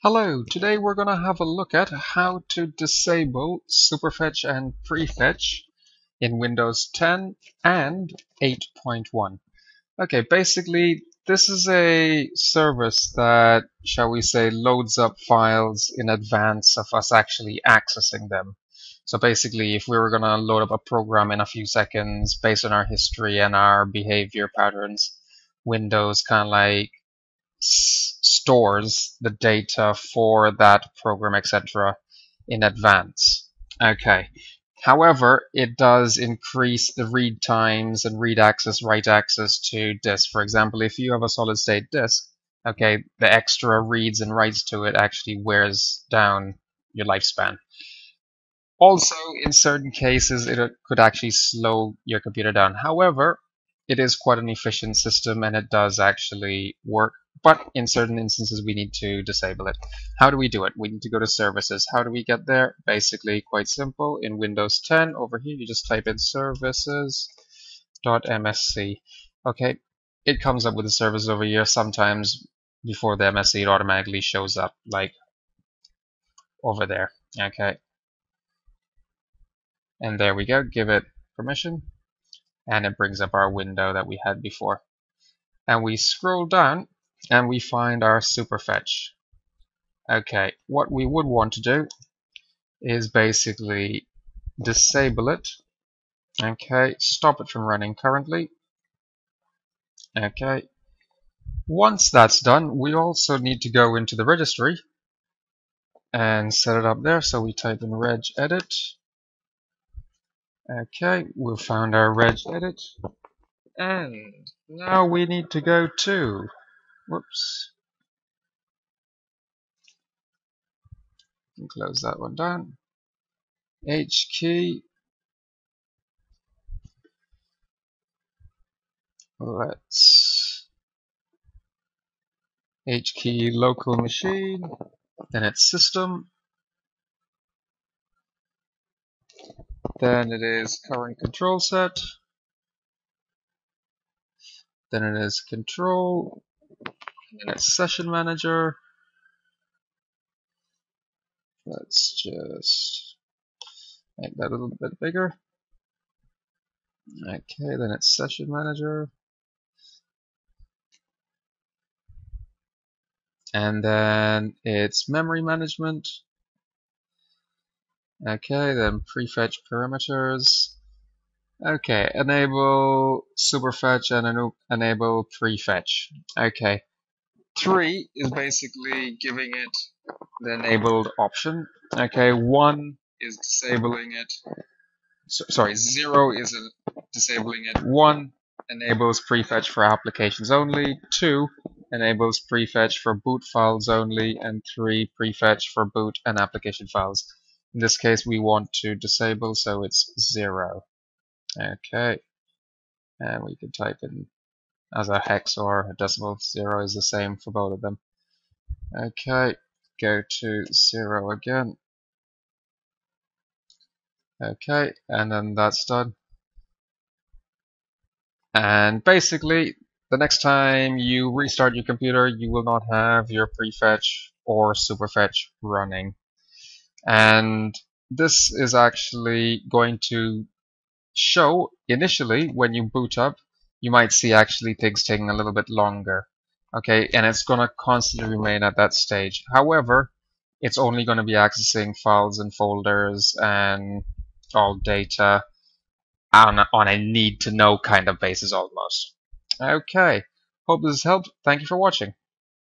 Hello, today we're going to have a look at how to disable Superfetch and Prefetch in Windows 10 and 8.1. Okay, basically this is a service that, shall we say, loads up files in advance of us actually accessing them. So basically, if we were going to load up a program in a few seconds based on our history and our behavior patterns, Windows kind of like stores the data for that program, etc., in advance. Okay. However, it does increase the read times and read access, write access to disk. For example, if you have a solid state disk, okay, the extra reads and writes to it actually wears down your lifespan. Also, in certain cases, it uh, could actually slow your computer down. However, it is quite an efficient system and it does actually work but in certain instances we need to disable it. How do we do it? We need to go to services. How do we get there? Basically quite simple. In Windows 10 over here you just type in services.msc. Okay, it comes up with the service over here. Sometimes before the MSC it automatically shows up like over there. Okay. And there we go. Give it permission. And it brings up our window that we had before. And we scroll down and we find our superfetch. Okay, what we would want to do is basically disable it. Okay, stop it from running currently. Okay, once that's done, we also need to go into the registry and set it up there. So we type in regedit. Okay, we've found our regedit. And now we need to go to Whoops. close that one down. H key. Let's H key local machine. Then it's system. Then it is current control set. Then it is control and it's session manager. Let's just make that a little bit bigger. Okay, then it's session manager. And then it's memory management. Okay, then prefetch parameters. Okay, enable superfetch and enable prefetch. Okay, 3 is basically giving it the enabled option. Okay, 1 is disabling it. So, sorry, 0 is disabling it. 1 enables prefetch for applications only. 2 enables prefetch for boot files only. And 3 prefetch for boot and application files. In this case, we want to disable, so it's 0. Okay. And we can type in as a hex or a decimal. Zero is the same for both of them. Okay, go to zero again. Okay, and then that's done. And basically, the next time you restart your computer, you will not have your prefetch or superfetch running. And this is actually going to show initially when you boot up you might see actually things taking a little bit longer. Okay, and it's going to constantly remain at that stage. However, it's only going to be accessing files and folders and all data on a, on a need to know kind of basis almost. Okay, hope this has helped. Thank you for watching.